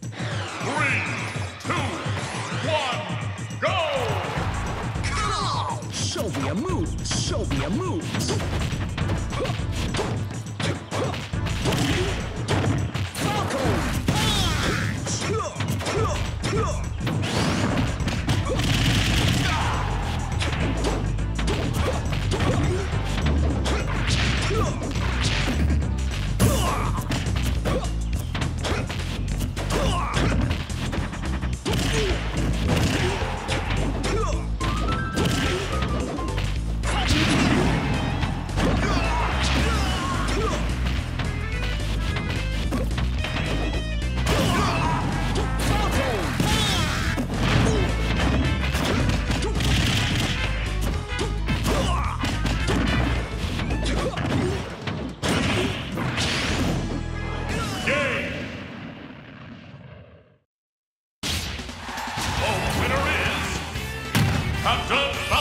Three, two, one, go! Come on! Show me a move. Show me a move. Captain